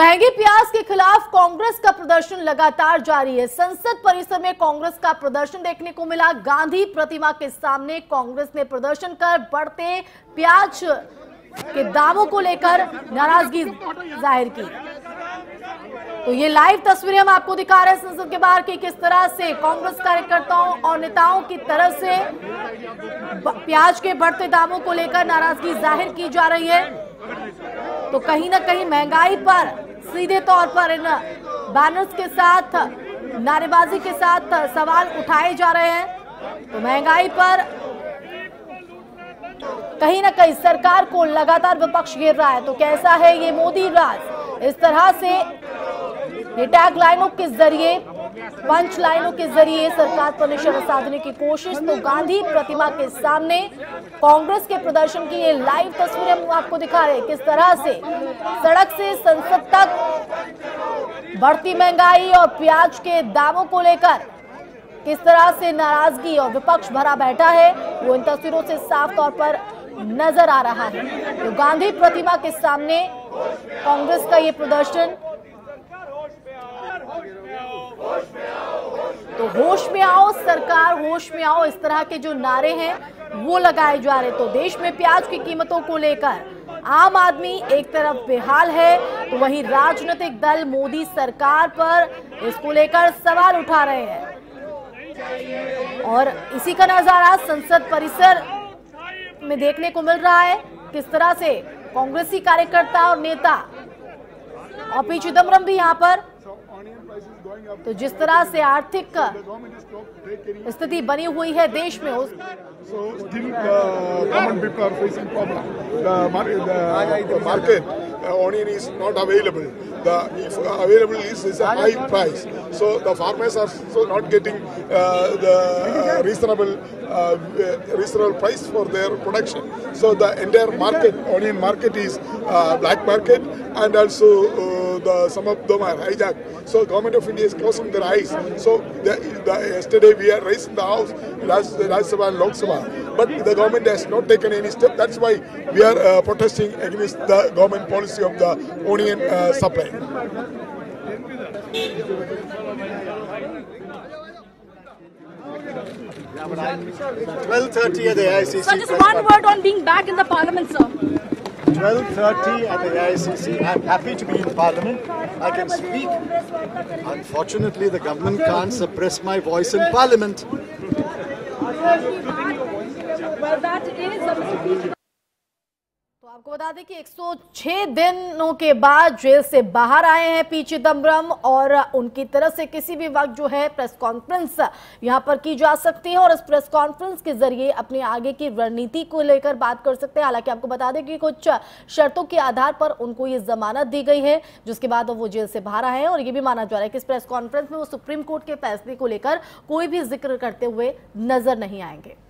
महँगे प्याज के खिलाफ कांग्रेस का प्रदर्शन लगातार जारी है। संसद परिसर में कांग्रेस का प्रदर्शन देखने को मिला। गांधी प्रतिमा के सामने कांग्रेस ने प्रदर्शन कर बढ़ते प्याज के दामों को लेकर नाराज़गी ज़ाहिर की। तो ये लाइव तस्वीरें हम आपको दिखा रहे हैं। संसद के बाहर की किस तरह से कांग्रेस कार्यकर्ताओं और नेताओं की तरफ़ से प्याज के बढ़ते दामों को लेकर नाराज़गी ज़ाहिर की जा रही है। तो कहीं ना कहीं महँगाई पर सीधे तौर पर इन बैनर्स के साथ, नारेबाजी के साथ सवाल उठाए जा रहे हैं। तो महँगाई पर कहीं ना कहीं सरकार को लगातार विपक्ष घेर रहा है। तो कैसा है ये मोदी राज? इस तरह से ये टैग लाइनों के ज़रिए पंच लाइनों के ज़रिए सरकार पर निशाना साधने की कोशिश तो गांधी प्रतिमा के सामने कांग्रेस के प्रदर्शन की ये लाइव तस्वीरें हम आपको दिखा रहे हैं। किस तरह से? सड़क से संसद तक बढ़ती महँगाई और प्याज के दामों को लेकर किस तरह से नाराज़गी और विपक्ष भरा बैठा है, वो इन तस्वीरों से साफ़ तौर पर नज़र आ रहा है। तो गांधी प्रतिमा के सामने कांग्रेस का ये प्रदर्शन तो होश में आओ, सरकार होश में आओ, इस तरह के जो नारे हैं, वो लगाए जा रहे तो देश में प्याज की कीमतों को लेकर आम आदमी एक तरफ़ बेहाल है तो वहीं राजनीतिक दल मोदी सरकार पर इसको लेकर सवाल उठा रहे हैं। और इसी का नज़ारा संसद परिसर में देखने को मिल रहा है, किस तरह से कांग्रेसी कार्यकर्ता और नेता और पी चिदम्बरम भी यहाँ पर तो जिस तरह से आर्थिक स्थिति बनी हुई है देश में उस market onion is not available The if available is, is a high price. So the farmers are so not getting uh, the uh, reasonable uh, reasonable price for their production. So the entire market, onion market is uh, black market and also uh, the some of them are hijacked. So government of India is closing their eyes. So the, the, yesterday we are raised in the house, Raj, Raj Sabha and Lok Sabha, but the government has not taken any step. That's why we are uh, protesting against the government policy of the onion uh, supply. Twelve thirty at the AICC. Sir, just one word on being back in the parliament, sir. 12.30 at the AICC. I'm happy to be in Parliament. I can speak. Unfortunately, the government can't suppress my voice in Parliament. तो आपको बता दें कि 106 दिनों के बाद jail से बाहर आए हैं पी चिदम्बरम और उनकी तरफ़ से किसी भी वक्त जो है प्रेस कॉन्फ्रेंस यहाँ पर की जा सकती है और इस प्रेस कॉन्फ्रेंस के ज़रिए अपने आगे की रणनीति को लेकर बात कर सकते हैं। हालाँकि आपको बता दें कि कुछ शर्तों के आधार पर उनको ये जमानत दी गई है, जिसके बाद वो जेल से बाहर आए हैं और ये भी माना जा रहा है कि इस प्रेस कॉन्फ्रेंस में वो सुप्रीम कोर्ट के फैसले को लेकर कोई भी ज़िक्र करते हुए नज़र नहीं आएँगे।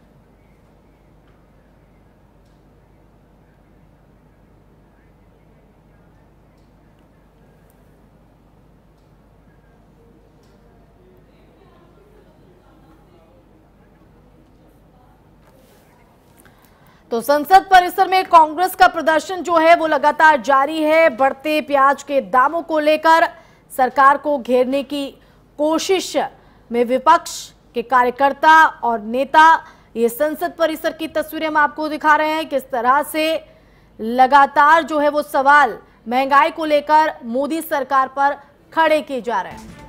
तो संसद परिसर में कांग्रेस का प्रदर्शन जो है वो लगातार जारी है। बढ़ते प्याज के दामों को लेकर सरकार को घेरने की कोशिश में विपक्ष के कार्यकर्ता और नेता, ये संसद परिसर की तस्वीरें हम आपको दिखा रहे हैं किस तरह से लगातार जो है वो सवाल महँगाई को लेकर मोदी सरकार पर खड़े किए जा रहे हैं।